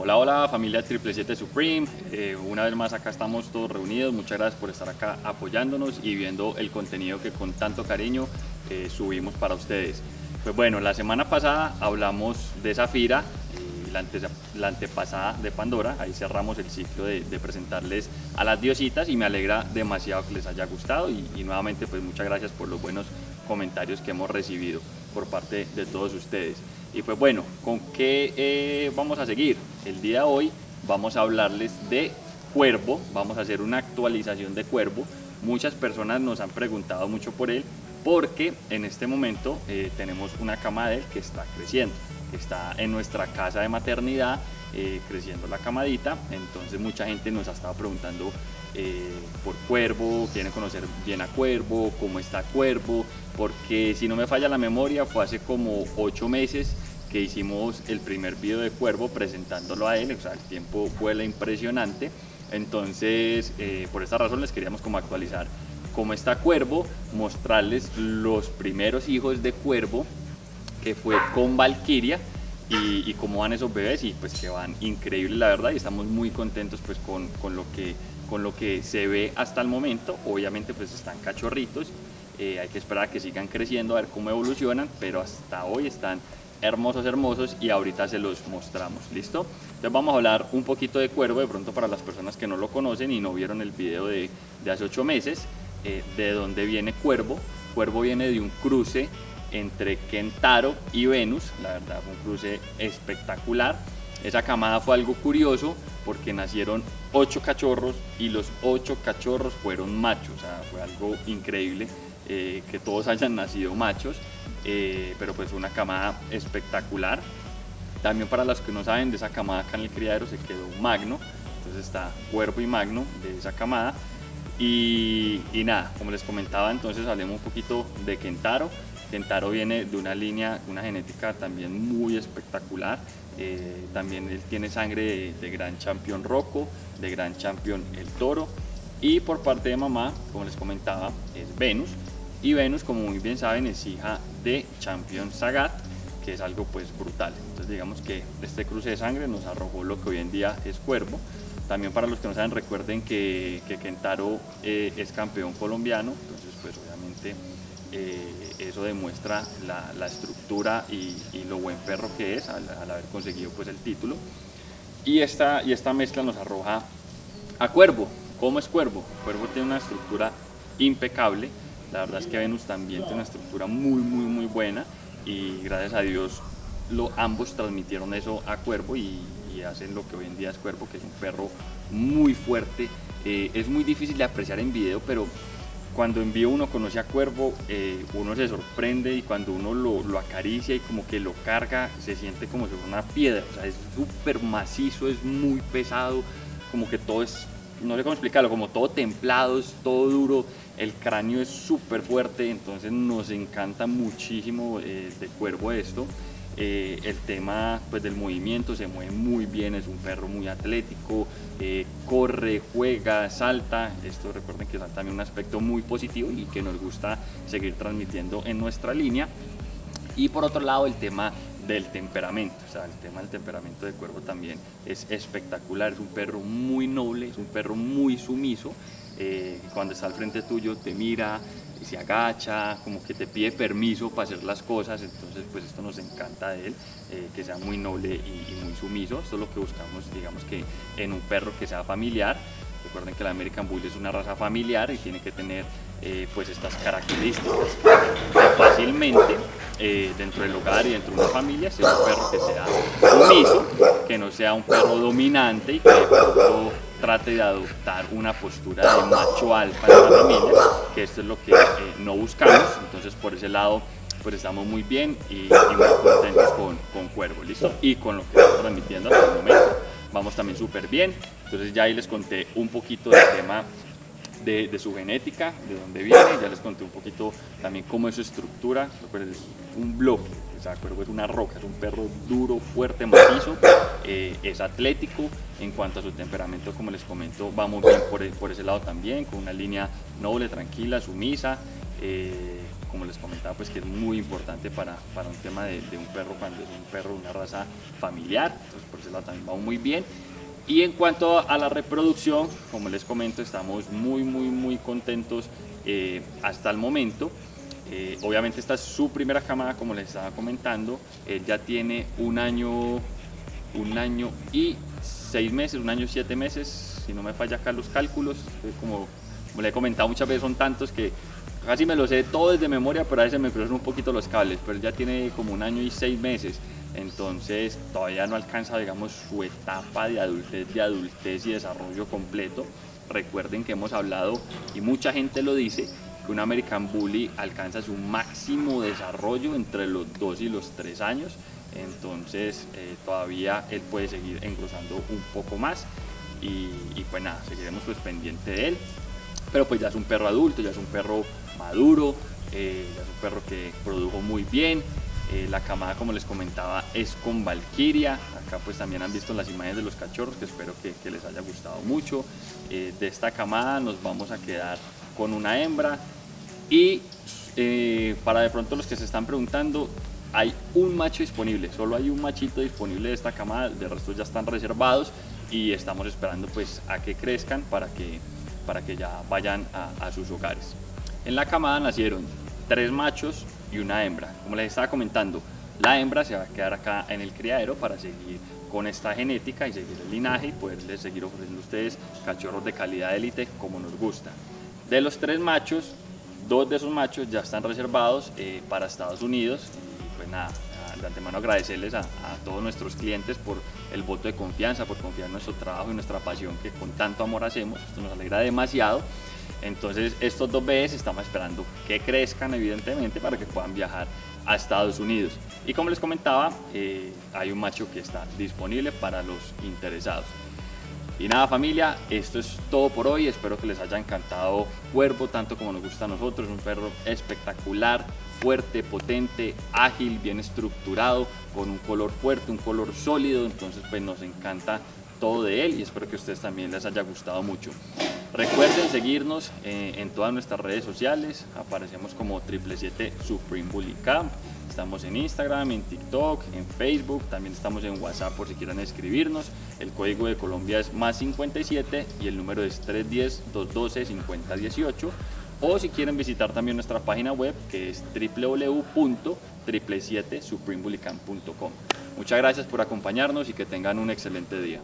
Hola, hola familia 777 Supreme, eh, una vez más acá estamos todos reunidos, muchas gracias por estar acá apoyándonos y viendo el contenido que con tanto cariño eh, subimos para ustedes. Pues bueno, la semana pasada hablamos de Zafira, y la, la, antepasada de Pandora, ahí cerramos el ciclo de, presentarles a las diositas y me alegra demasiado que les haya gustado y, y nuevamente pues muchas gracias por los buenos comentarios que hemos recibido por parte de todos ustedes. Y pues bueno, ¿con qué eh, vamos a seguir? El día de hoy vamos a hablarles de Cuervo, vamos a hacer una actualización de Cuervo. Muchas personas nos han preguntado mucho por él porque en este momento eh, tenemos una cama de él que está creciendo, está en nuestra casa de maternidad eh, creciendo la camadita, entonces mucha gente nos ha estado preguntando por Cuervo, quieren conocer bien a Cuervo, cómo está Cuervo, porque si no me falla la memoria, fue hace como ocho meses que hicimos el primer video de Cuervo presentándolo a él, o sea, el tiempo vuela impresionante, entonces eh, por esta razón les queríamos como actualizar cómo está Cuervo, mostrarles los primeros hijos de Cuervo, que fue con Valkyria, y, cómo van esos bebés, y pues que van increíbles la verdad, y estamos muy contentos pues con, con lo que con lo que se ve hasta el momento, obviamente pues están cachorritos, eh, hay que esperar a que sigan creciendo, a ver cómo evolucionan, pero hasta hoy están hermosos, hermosos y ahorita se los mostramos, ¿listo? Entonces vamos a hablar un poquito de Cuervo, de pronto para las personas que no lo conocen y no vieron el video de, hace ocho meses, eh, de dónde viene Cuervo. Cuervo viene de un cruce entre Kentaro y Venus, la verdad fue un cruce espectacular. Esa camada fue algo curioso porque nacieron ocho cachorros y los ocho cachorros fueron machos, o sea, fue algo increíble. Eh, que todos hayan nacido machos, eh, pero pues una camada espectacular. También para los que no saben, de esa camada acá en el criadero se quedó un magno, entonces está cuerpo y magno de esa camada. Y, nada, como les comentaba, entonces hablemos un poquito de Kentaro. Kentaro viene de una línea, una genética también muy espectacular. Eh, también él tiene sangre de, gran campeón Rocco, de gran campeón El Toro. Y por parte de mamá, como les comentaba, es Venus y Venus, como muy bien saben, es hija de Champion Sagat, que es algo pues brutal. Entonces digamos que este cruce de sangre nos arrojó lo que hoy en día es Cuervo. También para los que no saben, recuerden que, que Kentaro eh, es campeón colombiano, entonces pues obviamente eh, eso demuestra la, estructura y, lo buen perro que es al, haber conseguido pues el título. Y esta, y esta mezcla nos arroja a Cuervo. ¿Cómo es Cuervo? Cuervo tiene una estructura impecable, la verdad es que Venus también tiene una estructura muy, muy, muy buena y gracias a Dios ambos transmitieron eso a Cuervo y, hacen lo que hoy en día es Cuervo, que es un perro muy fuerte. Eh, es muy difícil de apreciar en video, pero cuando en uno conoce a Cuervo, eh, uno se sorprende y cuando uno lo, lo, acaricia y como que lo carga, se siente como si fuera una piedra. O sea, es súper macizo, es muy pesado, como que todo es, no sé cómo explicarlo, como todo templado, es todo duro el cráneo es súper fuerte, entonces nos encanta muchísimo eh, de cuervo esto. Eh, el tema pues, del movimiento se mueve muy bien, es un perro muy atlético, eh, corre, juega, salta. Esto recuerden que es también un aspecto muy positivo y que nos gusta seguir transmitiendo en nuestra línea. Y por otro lado el tema del temperamento, o sea, el tema del temperamento de cuervo también es espectacular, es un perro muy noble, es un perro muy sumiso, eh, cuando está al frente tuyo te mira, y se agacha, como que te pide permiso para hacer las cosas, entonces pues esto nos encanta de él, eh, que sea muy noble y, muy sumiso, esto es lo que buscamos, digamos que en un perro que sea familiar, recuerden que el American Bull es una raza familiar y tiene que tener eh, pues estas características, fácilmente dentro del hogar y dentro de una familia sea un perro que sea sumiso, que no sea un perro dominante y que de pronto trate de adoptar una postura de macho alfa en la familia, que esto es lo que eh, no buscamos, entonces por ese lado pues estamos muy bien y, muy contentos con, con, Cuervo, ¿listo? Y con lo que estamos transmitiendo hasta el momento, vamos también súper bien, entonces ya ahí les conté un poquito del tema de, su genética, de dónde viene, ya les conté un poquito también cómo es su estructura, es un bloque, o sea, es una roca, es un perro duro, fuerte, macizo, eh, es atlético, en cuanto a su temperamento, como les comento, vamos bien por, por ese lado también, con una línea noble, tranquila, sumisa, eh, como les comentaba, pues que es muy importante para, para un tema de, un perro cuando es un perro de una raza familiar, entonces por eso lado también va muy bien. Y en cuanto a la reproducción, como les comento, estamos muy, muy, muy contentos eh, hasta el momento. Eh, obviamente esta es su primera camada, como les estaba comentando. Él ya tiene un año, un año y seis meses, un año y siete meses, si no me falla acá los cálculos. Como, como le he comentado muchas veces, son tantos que casi me lo sé todo desde memoria, pero a veces me cruzan un poquito los cables. Pero ya tiene como un año y seis meses entonces todavía no alcanza, digamos, su etapa de adultez, de adultez y desarrollo completo. Recuerden que hemos hablado, y mucha gente lo dice, que un American Bully alcanza su máximo desarrollo entre los 2 y los 3 años, entonces eh, todavía él puede seguir engrosando un poco más. Y, pues nada, seguiremos pues pendiente de él, pero pues ya es un perro adulto, ya es un perro maduro, eh, ya es un perro que produjo muy bien, eh, la camada, como les comentaba, es con Valkyria. Acá pues también han visto las imágenes de los cachorros, que espero que, les haya gustado mucho. Eh, de esta camada nos vamos a quedar con una hembra. Y eh, para de pronto los que se están preguntando, hay un macho disponible, solo hay un machito disponible de esta camada, de resto ya están reservados y estamos esperando pues a que crezcan para que, para que ya vayan a, a sus hogares. En la camada nacieron tres machos y una hembra. Como les estaba comentando, la hembra se va a quedar acá en el criadero para seguir con esta genética y seguir el linaje y poderles seguir ofreciendo a ustedes cachorros de calidad élite como nos gusta. De los tres machos, dos de esos machos ya están reservados eh, para Estados Unidos y pues nada, de antemano agradecerles a, todos nuestros clientes por el voto de confianza, por confiar en nuestro trabajo y nuestra pasión que con tanto amor hacemos, esto nos alegra demasiado entonces estos dos bebés estamos esperando que crezcan evidentemente para que puedan viajar a Estados Unidos. Y como les comentaba, eh, hay un macho que está disponible para los interesados. Y nada familia, esto es todo por hoy, espero que les haya encantado Cuervo tanto como nos gusta a nosotros, un perro espectacular, fuerte, potente, ágil, bien estructurado, con un color fuerte, un color sólido, entonces pues nos encanta todo de él y espero que a ustedes también les haya gustado mucho. Recuerden seguirnos eh, en todas nuestras redes sociales, aparecemos como 777 Supreme Bully Camp. Estamos en Instagram, en TikTok, en Facebook, también estamos en WhatsApp por si quieren escribirnos. El código de Colombia es más 57 y el número es 310-212-5018. O si quieren visitar también nuestra página web que es www.777supremebullycamp.com. Muchas gracias por acompañarnos y que tengan un excelente día.